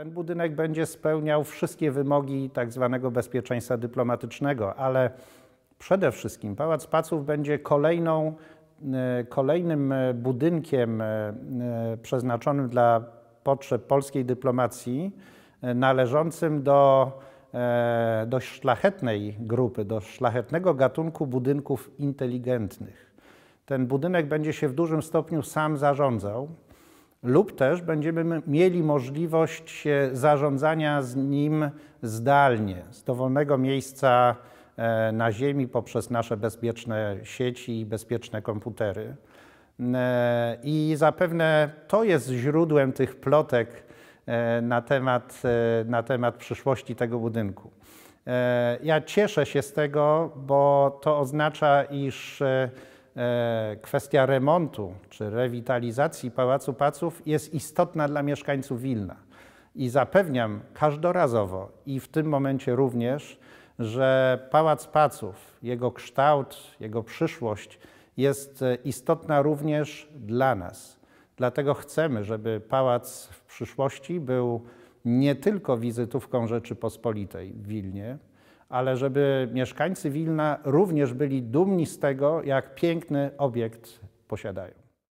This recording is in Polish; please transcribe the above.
Ten budynek będzie spełniał wszystkie wymogi tak zwanego bezpieczeństwa dyplomatycznego, ale przede wszystkim Pałac Paców będzie kolejną, e, kolejnym e, budynkiem e, przeznaczonym dla potrzeb polskiej dyplomacji, należącym do, do szlachetnej grupy, do szlachetnego gatunku budynków inteligentnych. Ten budynek będzie się w dużym stopniu sam zarządzał lub też będziemy mieli możliwość zarządzania z nim zdalnie, z dowolnego miejsca e, na Ziemi poprzez nasze bezpieczne sieci i bezpieczne komputery. E, I zapewne to jest źródłem tych plotek e, na temat, na temat przyszłości tego budynku. Ja cieszę się z tego, bo to oznacza, iż kwestia remontu czy rewitalizacji Pałacu Paców jest istotna dla mieszkańców Wilna. I zapewniam każdorazowo i w tym momencie również, że Pałac Paców, jego kształt, jego przyszłość jest e, istotna również dla nas. Dlatego chcemy, żeby pałac w przyszłości był nie tylko wizytówką Rzeczypospolitej w Wilnie, ale żeby mieszkańcy Wilna również byli dumni z tego, jak piękny obiekt posiadają.